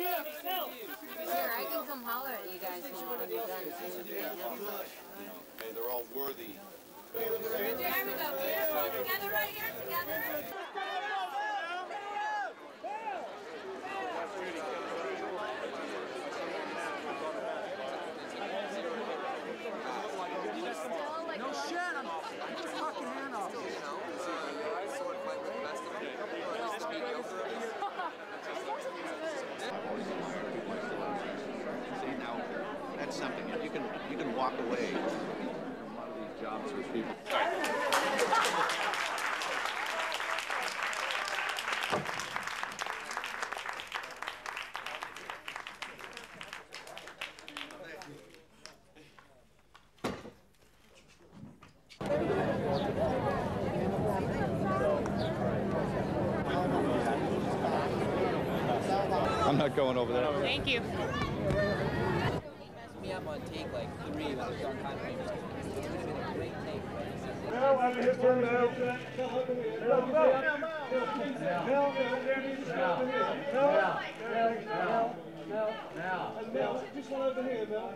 Sure, I can come holler at you guys when you're done. Hey, they're all worthy. There we go. Beautiful. Together right here. Together. No shit, I'm that's something, you can, you can walk away from a lot of these jobs with people. I'm not going over there. Thank you. Me up on take like three when it was on Conway. It would have been a great take. but- Now. Now, now, now, now, now, now, now, just one over here, Mel.